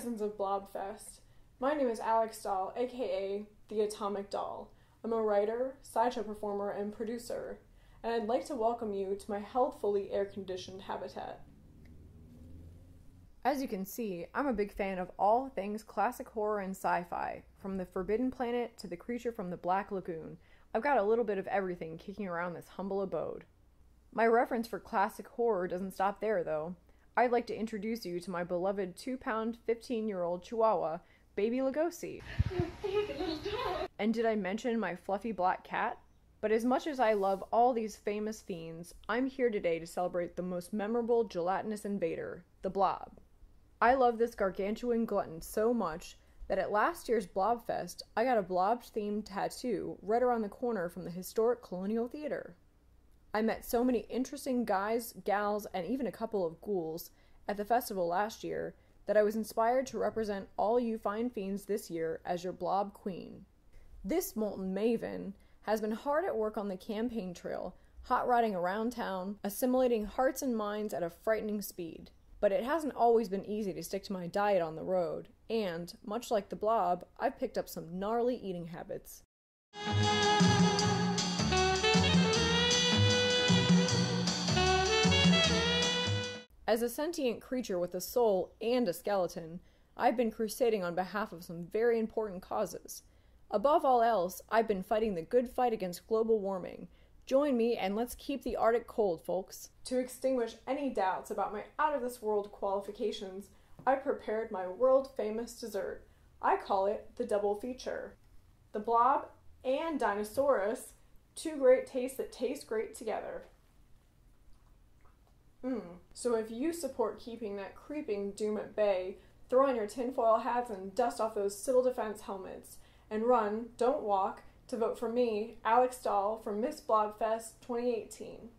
citizens of Blobfest. My name is Alex Doll, aka The Atomic Doll. I'm a writer, sideshow performer, and producer, and I'd like to welcome you to my healthfully air conditioned habitat. As you can see, I'm a big fan of all things classic horror and sci fi, from the Forbidden Planet to the creature from the Black Lagoon. I've got a little bit of everything kicking around this humble abode. My reference for classic horror doesn't stop there, though. I'd like to introduce you to my beloved 2 pound, 15 year old Chihuahua, Baby Lugosi. And did I mention my fluffy black cat? But as much as I love all these famous fiends, I'm here today to celebrate the most memorable gelatinous invader, the Blob. I love this gargantuan glutton so much that at last year's Blobfest, I got a blob themed tattoo right around the corner from the historic Colonial Theater. I met so many interesting guys, gals, and even a couple of ghouls at the festival last year that I was inspired to represent all you fine fiends this year as your blob queen. This molten maven has been hard at work on the campaign trail, hot rodding around town, assimilating hearts and minds at a frightening speed. But it hasn't always been easy to stick to my diet on the road, and, much like the blob, I've picked up some gnarly eating habits. As a sentient creature with a soul and a skeleton, I've been crusading on behalf of some very important causes. Above all else, I've been fighting the good fight against global warming, Join me and let's keep the Arctic cold, folks. To extinguish any doubts about my out of this world qualifications, I prepared my world famous dessert. I call it the double feature. The blob and Dinosaurus, two great tastes that taste great together. Mmm. So if you support keeping that creeping doom at bay, throw on your tinfoil hats and dust off those civil defense helmets. And run, don't walk, to vote for me, Alex Doll, for Miss Blobfest 2018.